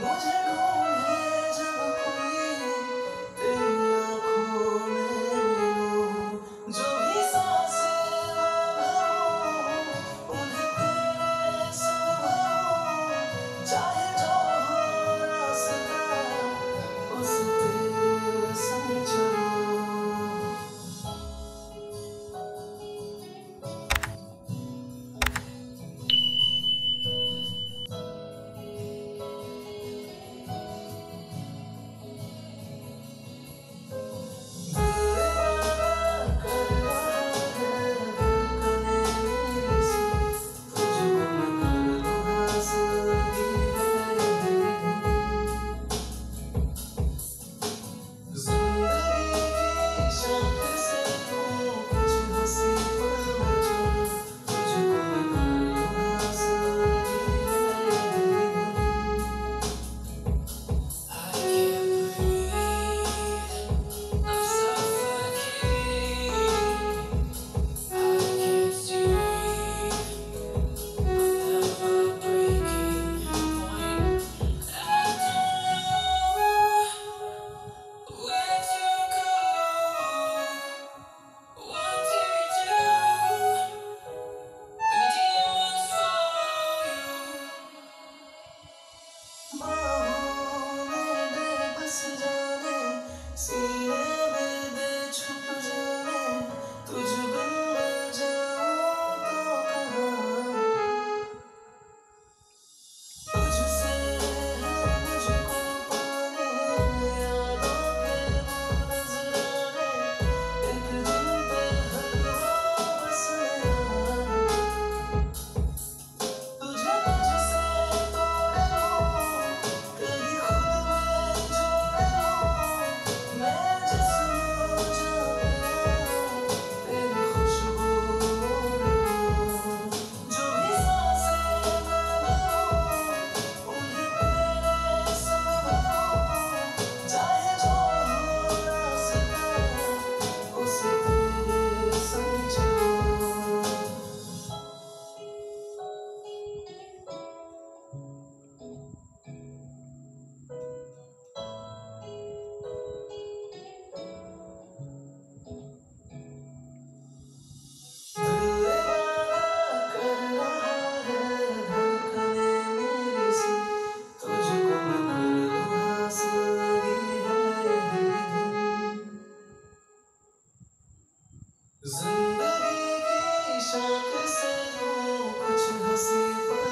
不知道 você